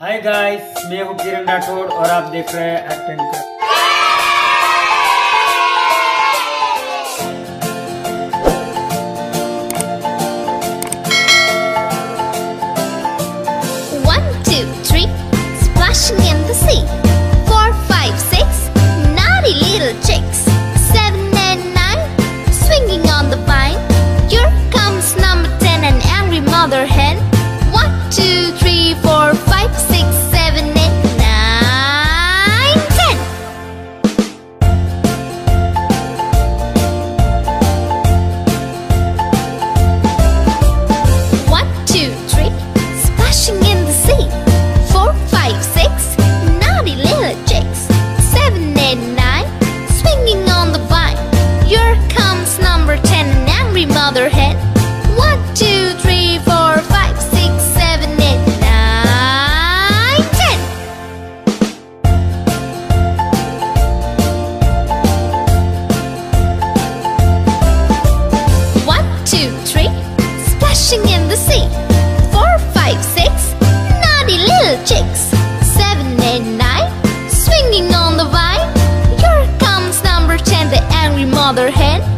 Hi guys मैं हूँ किरण राठौड़ और आप देख रहे हैं एक्ट एंड कर One, two, three, splashing in the sea. Two, three, splashing in the sea. Four, five, six, naughty little chicks. Seven, eight, nine, swinging on the vine. Here comes number ten, the angry mother hen.